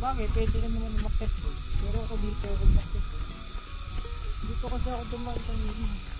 Bagay, pwede ka naman doon. Pero ako dito ako doon. Dito kasi ako dumaan kanina.